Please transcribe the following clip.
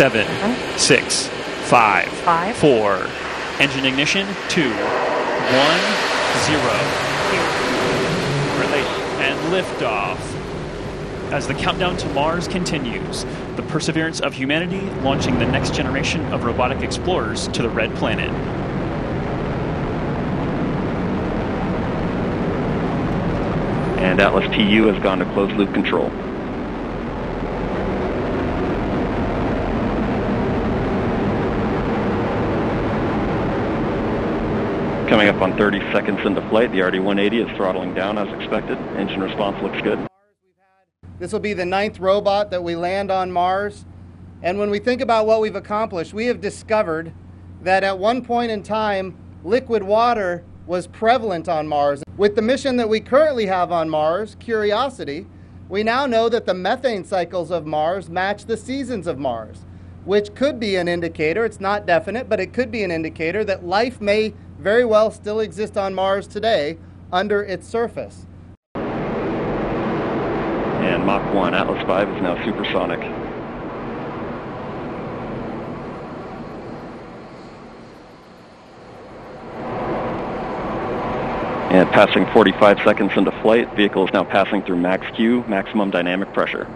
seven, six, five, Five. four. Engine ignition, two, one, zero. Relay and liftoff. As the countdown to Mars continues, the perseverance of humanity launching the next generation of robotic explorers to the red planet. And Atlas TU has gone to closed loop control. Coming up on 30 seconds into flight, the RD-180 is throttling down as expected. Engine response looks good. This will be the ninth robot that we land on Mars. And when we think about what we've accomplished, we have discovered that at one point in time, liquid water was prevalent on Mars. With the mission that we currently have on Mars, Curiosity, we now know that the methane cycles of Mars match the seasons of Mars, which could be an indicator, it's not definite, but it could be an indicator that life may very well still exist on Mars today under its surface. And Mach 1, Atlas 5 is now supersonic. And passing 45 seconds into flight, vehicle is now passing through max Q, maximum dynamic pressure.